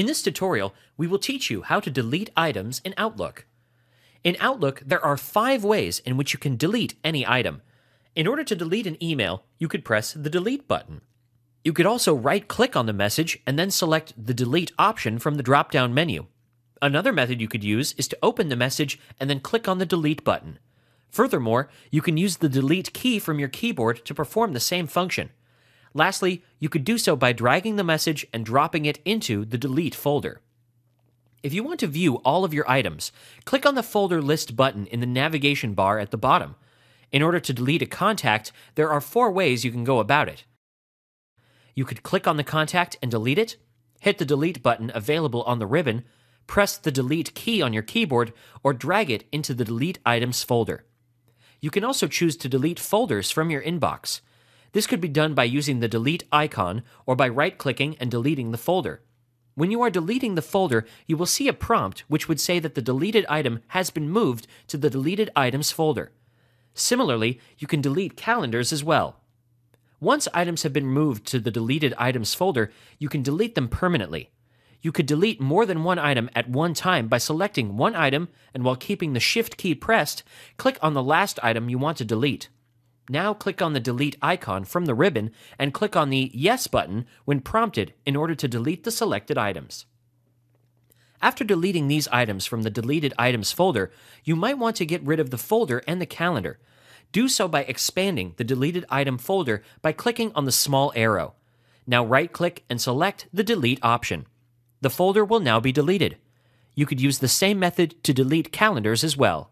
In this tutorial, we will teach you how to delete items in Outlook. In Outlook, there are five ways in which you can delete any item. In order to delete an email, you could press the delete button. You could also right click on the message and then select the delete option from the drop down menu. Another method you could use is to open the message and then click on the delete button. Furthermore, you can use the delete key from your keyboard to perform the same function. Lastly, you could do so by dragging the message and dropping it into the delete folder. If you want to view all of your items, click on the folder list button in the navigation bar at the bottom. In order to delete a contact, there are four ways you can go about it. You could click on the contact and delete it, hit the delete button available on the ribbon, press the delete key on your keyboard, or drag it into the delete items folder. You can also choose to delete folders from your inbox. This could be done by using the delete icon or by right clicking and deleting the folder. When you are deleting the folder, you will see a prompt which would say that the deleted item has been moved to the deleted items folder. Similarly, you can delete calendars as well. Once items have been moved to the deleted items folder, you can delete them permanently. You could delete more than one item at one time by selecting one item and while keeping the Shift key pressed, click on the last item you want to delete. Now click on the delete icon from the ribbon and click on the Yes button when prompted in order to delete the selected items. After deleting these items from the deleted items folder, you might want to get rid of the folder and the calendar. Do so by expanding the deleted item folder by clicking on the small arrow. Now right click and select the delete option. The folder will now be deleted. You could use the same method to delete calendars as well.